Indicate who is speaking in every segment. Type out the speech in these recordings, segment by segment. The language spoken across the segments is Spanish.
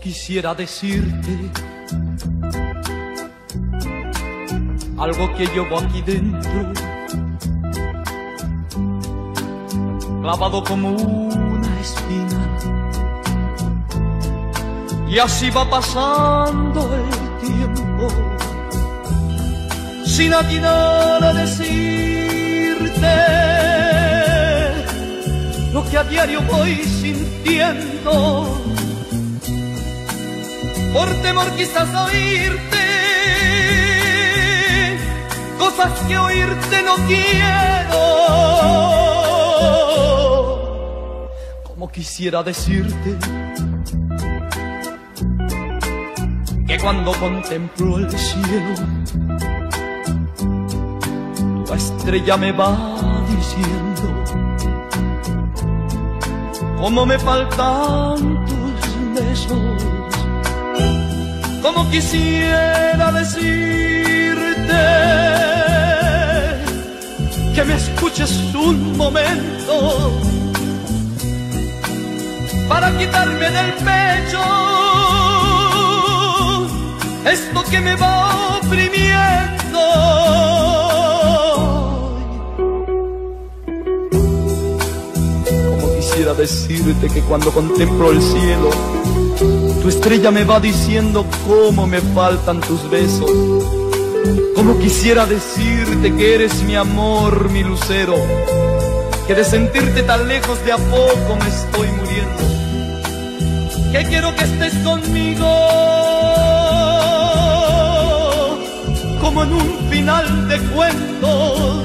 Speaker 1: quisiera decirte algo que llevo aquí dentro, clavado como una espina. Y así va pasando el tiempo, sin atinar a decirte lo que a diario voy sintiendo por temor quizás oírte cosas que oírte no quiero. Como quisiera decirte que cuando contemplo el cielo, la estrella me va diciendo cómo me faltan tus besos como quisiera decirte que me escuches un momento para quitarme del pecho esto que me va oprimiendo. Como quisiera decirte que cuando contemplo el cielo, tu estrella me va diciendo cómo me faltan tus besos. Como quisiera decirte que eres mi amor, mi lucero. Que de sentirte tan lejos de a poco me estoy muriendo. Que quiero que estés conmigo. Como en un final de cuentos.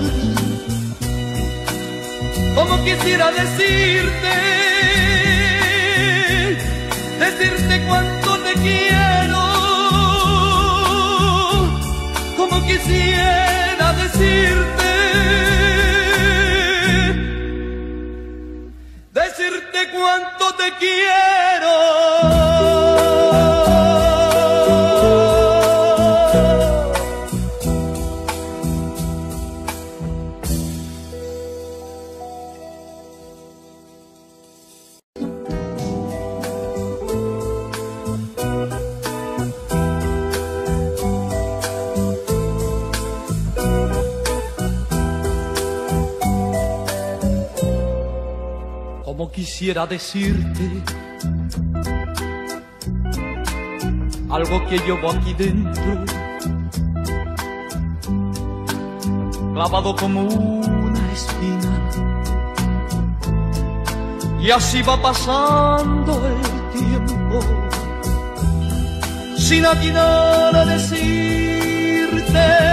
Speaker 1: Como quisiera decirte quiero, como quisiera decirte, decirte cuánto te quiero. Como quisiera decirte algo que llevo aquí dentro, clavado como una espina. Y así va pasando el tiempo, sin atinar a decirte